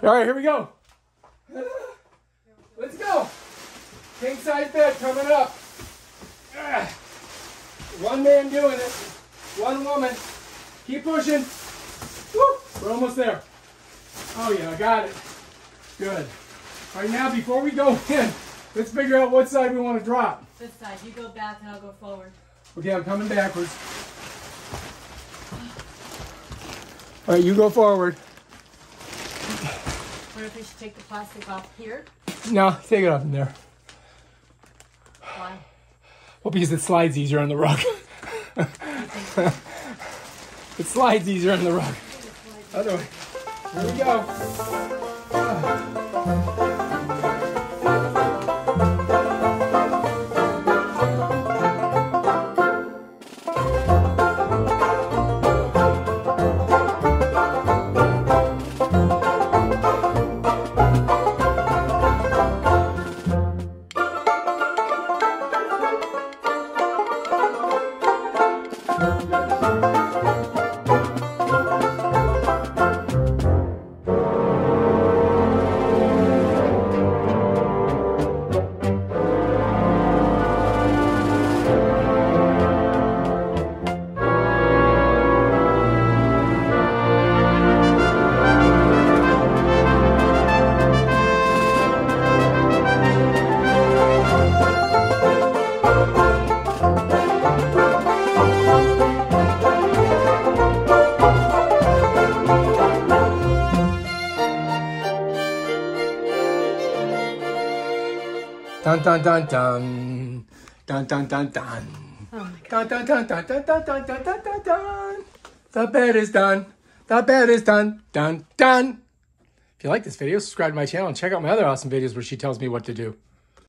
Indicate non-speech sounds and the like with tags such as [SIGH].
All right, here we go. [SIGHS] Let's go. King size bed coming up. [SIGHS] One man doing it. One woman. Keep pushing. Woo. We're almost there. Oh yeah, I got it. Good. All right, now before we go [LAUGHS] in, let's figure out what side we want to drop. This side. You go back and I'll go forward. Okay, I'm coming backwards. All right, you go forward. Wonder if we should take the plastic off here? No, take it off in there. Why? Well, because it slides easier on the rug. [LAUGHS] it slides easier on the rug. Other way. Here we go. Dun dun dun dun. Dun dun dun dun. Oh. Dun dun dun dun dun dun dun dun dun dun. The bed is done. The bed is done. Dun dun. If you like this video, subscribe to my channel and check out my other awesome videos where she tells me what to do.